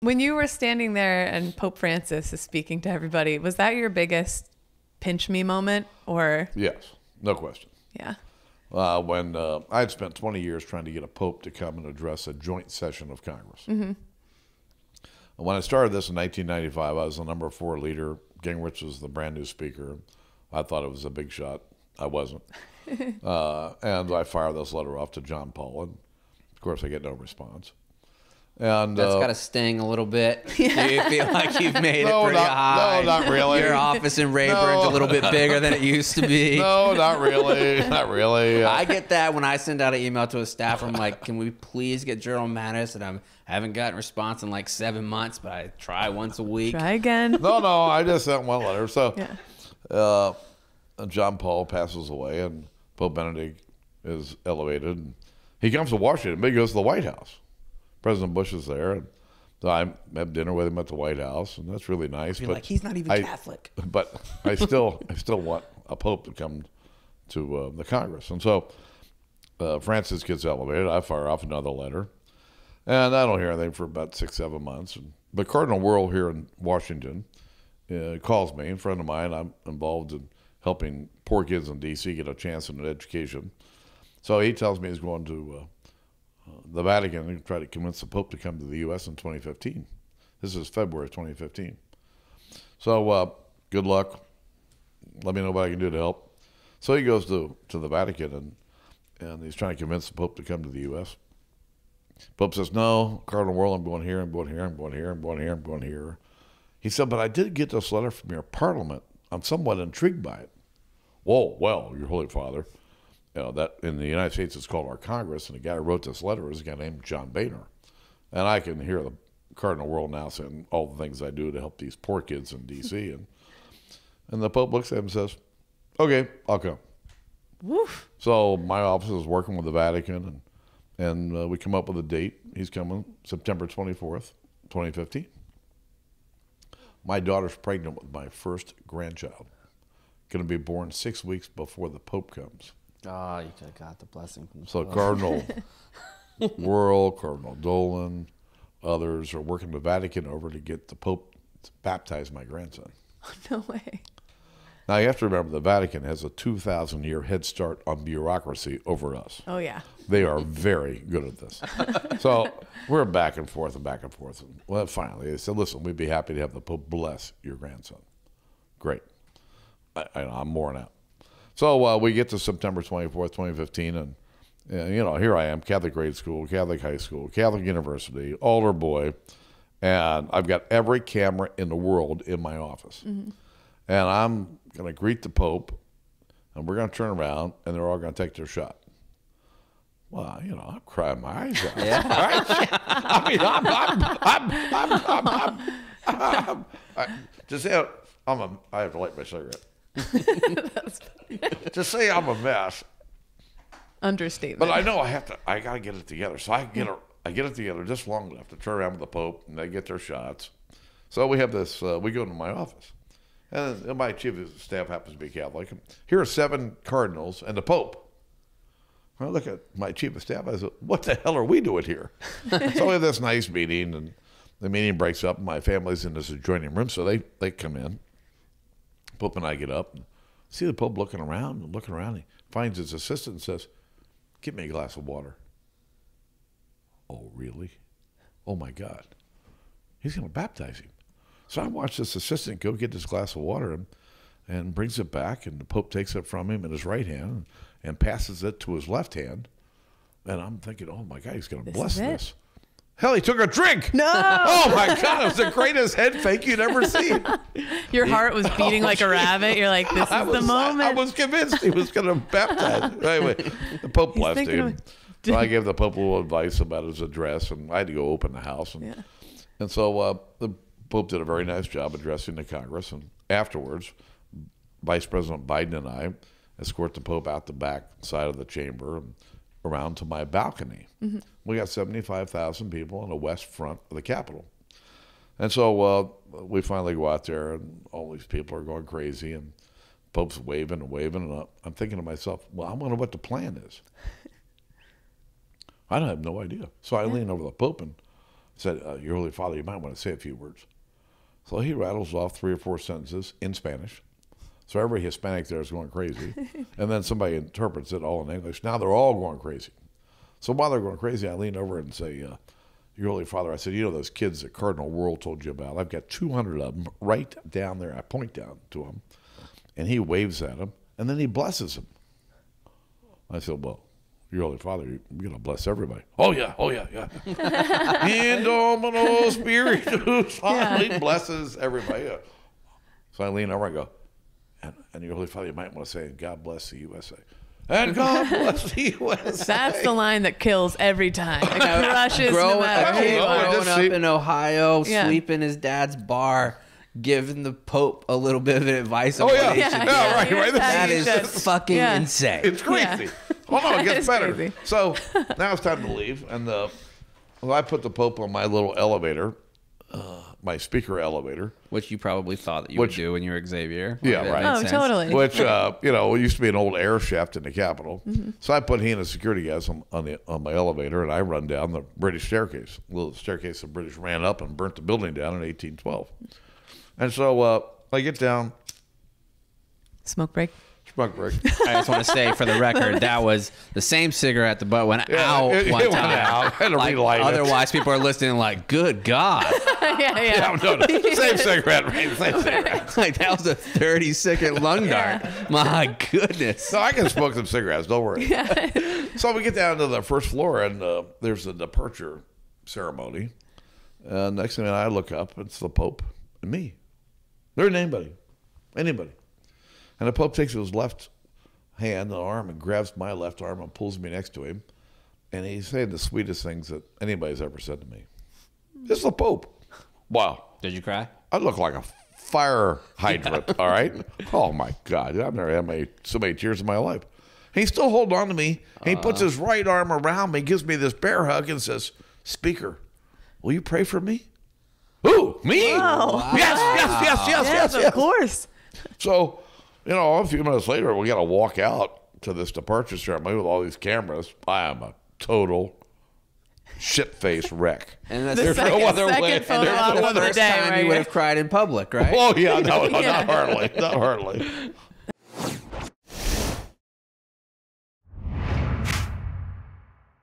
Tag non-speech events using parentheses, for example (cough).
When you were standing there and Pope Francis is speaking to everybody, was that your biggest pinch me moment or Yes, no question. yeah. Uh, when uh, I had spent 20 years trying to get a pope to come and address a joint session of Congress. Mm-hmm. When I started this in 1995, I was the number four leader. Gingrich was the brand new speaker. I thought it was a big shot. I wasn't. (laughs) uh, and I fired this letter off to John Paul, and of course, I get no response. And That's uh, got to sting a little bit. Do (laughs) you feel like you've made No, it pretty not- high? no, not really. Your office in Rayburn's No. a little bit bigger than it used to be. (laughs) no, not really, (laughs) not really. Uh, I get that when I send out an email to a staff. I'm like, can we please get General Mattis? And I'm, I haven't gotten a response in like seven months, but I try once a week. Try again. no, no, I just sent one letter. So, Yeah. uh, John Paul passes away, and Pope Benedict is elevated. He comes to Washington, but he goes to the White House. President Bush is there, and so I have dinner with him at the White House, and that's really nice. You're but like, he's not even I- Catholic. (laughs) But I still, I still want a pope to come to uh, the Congress, and so uh, Francis gets elevated. I fire off another letter, and I don't hear anything for about six, seven months. But Cardinal Wuerl here in Washington uh, calls me, a friend of mine. I'm involved in helping poor kids in D.C. get a chance in an education. So he tells me he's going to uh, the Vatican try to convince the Pope to come to the U.S. in 2015. This is February 2015. So uh, good luck. Let me know what I can do to help. So he goes to, to the Vatican and and he's trying to convince the Pope to come to the U.S. Pope says, "No, Cardinal Wuerl, I'm going here, I'm going here, I'm going here, I'm going here, I'm going here." He said, "But I did get this letter from your Parliament. I'm somewhat intrigued by it." Whoa, well, Your Holy Father, you know that in the United States it's called our Congress, and the guy who wrote this letter is a guy named John Boehner, and I can hear the Cardinal Wuerl now saying all the things I do to help these poor kids in D.C. (laughs) and and the Pope looks at him and says, "Okay, I'll come." Woof. So my office is working with the Vatican, and and uh, we come up with a date. He's coming September twenty fourth, twenty fifteen. My daughter's pregnant with my first grandchild, going to be born six weeks before the Pope comes. Oh, you could have got the blessing from the So. Cardinal (laughs) Wuerl, Cardinal Dolan, others are working the Vatican over to get the Pope to baptize my grandson. (laughs) No way. Now you have to remember the Vatican has a two thousand year head start on bureaucracy over us. Oh yeah. They are very good at this. (laughs) so we're back and forth and back and forth. And, well, finally, they said, listen, we'd be happy to have the Pope bless your grandson. Great. I, I, I'm worn out. So uh, we get to September 24th, 2015, and, and, you know, here I am, Catholic grade school, Catholic high school, Catholic university, altar boy, and I've got every camera in the world in my office. And I'm going to greet the Pope, and we're going to turn around, and they're all going to take their shot. Well, you know, I'm crying my eyes out. Yeah. (laughs) I mean, I'm, I'm, I'm, I'm, I'm, I'm, I'm, I'm, just say I'm a, I have to light my cigarette. (laughs) just say I'm a mess, Understatement. but I know I have to. I got to get it together. So I get it. Get it together just long enough to turn around with the Pope, and they get their shots. So we have this. Uh, we go into my office, and my chief of staff happens to be Catholic. Here are seven cardinals and the Pope. I look at my chief of staff. I said, "What the hell are we doing here?" so we have this nice meeting, and the meeting breaks up. And my family's in this adjoining room, so they they come in. Pope and I get up, and see the Pope looking around and looking around. He finds his assistant and says, "Give me a glass of water." Oh, really? Oh my God! He's going to baptize him. So I watch this assistant go get this glass of water and, and brings it back, and the Pope takes it from him in his right hand and passes it to his left hand. And I'm thinking, oh my God, he's going to bless this. Hell, he took a drink. No. (laughs) Oh my God, it was the greatest head fake you'd ever seen. (laughs) Your heart was (laughs) beating like a rabbit. You're like, this is I the moment. I, moment. was convinced he was going to baptize. Anyway, the Pope He's blessed thinking him. So I gave the Pope a little advice about his address, and I had to go open the house. And, Yeah. and so uh, the Pope did a very nice job addressing the Congress. And afterwards, Vice President Biden and I escort the Pope out the back side of the chamber and around to my balcony. We got 75,000 people on the west front of the Capitol. And so uh, we finally go out there, and all these people are going crazy, and Pope's waving and waving, and I'm thinking to myself, well, I wonder what the plan is. (laughs) I don't have no idea. So I lean over the Pope and said, uh, Your Holy Father, you might want to say a few words. So he rattles off three or four sentences in Spanish. So every Hispanic there is going crazy. (laughs) and then somebody interprets it all in English. Now they're all going crazy. So while they're going crazy, I lean over and say, uh, Your Holy Father, I said, You know those kids that Cardinal Wuerl told you about? I've got 200 of them right down there. I point down to them, and he waves at them, and then he blesses them. I said, Well, Your Holy Father, you're going to bless everybody. Oh, yeah, oh, yeah, yeah. In Domino Spiritus. He blesses everybody. Yeah. So I lean over and go, and, and Your Holy Father, you might want to say, God bless the USA. And God bless the USA. (laughs) That's the line that kills every time. It (laughs) crushes no growing, matter who you are. growing up see- in Ohio, Yeah. sleeping in his dad's bar, giving the Pope a little bit of advice. Oh, what yeah. he Yeah, yeah, right, right. how That you is fucking Yeah. insane. It's crazy. Yeah. Hold on, it (laughs) gets better. crazy. So now it's time to leave, and uh, well, I put the Pope on my little elevator, my speaker elevator, Which you probably thought that you Which- would do when you were Xavier. Yeah, right. Oh, sense. totally. (laughs) which uh, you know it used to be an old air shaft in the Capitol. Mm-hmm. So I put he and the security guys on, on the on my elevator, and I run down the British staircase, little staircase the British ran up and burnt the building down in 1812. And so uh, I get down, Smoke break. Smoke break. I just want to say for the (laughs) record, that was the same cigarette, the butt went Yeah, out it- it one went time. out. I had to Like, relight it. otherwise, people are listening like, good God. (laughs) yeah, yeah. Yeah, no, no, same cigarette, right? Same (laughs) cigarette. like, that was a 30 second lung dart. My goodness. So I can smoke some cigarettes. Don't worry. Yeah. so we get down to the first floor, and uh, there's a departure ceremony. Uh, next thing I look up, it's the Pope and me. There isn't anybody, anybody. And the Pope takes his left hand and arm and grabs my left arm and pulls me next to him, and he's saying the sweetest things that anybody's ever said to me. This is the Pope. Wow. Did you cry? I look like a fire hydrant. (laughs) all right. Oh my God, I've never had my, so many tears in my life. He's still holding on to me. And he uh. puts his right arm around me, gives me this bear hug, and says, "Speaker, will you pray for me?" Who? Me? Yes, yes, yes, yes, Yes, yes, of yes. course. So, you know, a few minutes later, we got to walk out to this departure ceremony with all these cameras. I am a total shit face wreck. And that's The there's second- no other second way. photo and there's no of the first day time right you would have cried in public, right? Oh yeah, no, no, (laughs) Yeah. not hardly, not hardly.